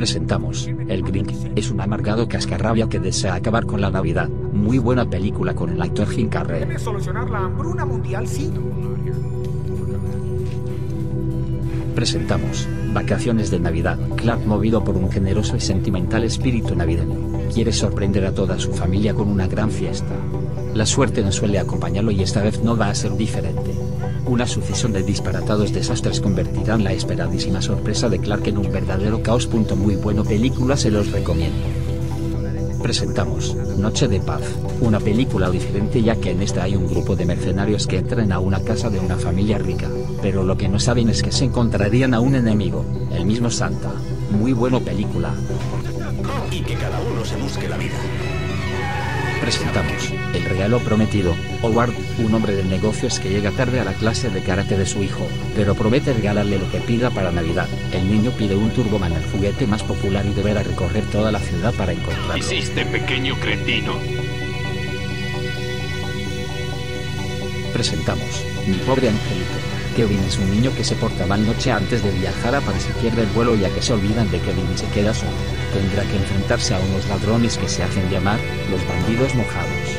Presentamos, El Grinch, es un amargado cascarrabia que desea acabar con la Navidad. Muy buena película con el actor Jim Carrey. Debe solucionar la hambruna mundial, sí. Presentamos, Vacaciones de Navidad. Clark, movido por un generoso y sentimental espíritu navideño, quiere sorprender a toda su familia con una gran fiesta. La suerte no suele acompañarlo y esta vez no va a ser diferente. Una sucesión de disparatados desastres convertirán la esperadísima sorpresa de Clark en un verdadero caos. Muy bueno película se los recomiendo. Presentamos, Noche de Paz, una película diferente ya que en esta hay un grupo de mercenarios que entran a una casa de una familia rica, pero lo que no saben es que se encontrarían a un enemigo, el mismo Santa. Muy buena película. Y que cada uno se busque la vida. Presentamos, El regalo prometido, Howard, un hombre de negocios que llega tarde a la clase de karate de su hijo, pero promete regalarle lo que pida para Navidad. El niño pide un Turboman, el juguete más popular y deberá recorrer toda la ciudad para encontrarlo. Hiciste, pequeño cretino. Presentamos, Mi pobre angelito. Kevin es un niño que se porta mal noche antes de viajar a París y pierde el vuelo ya que se olvidan de Kevin se queda solo. Tendrá que enfrentarse a unos ladrones que se hacen llamar, los bandidos mojados.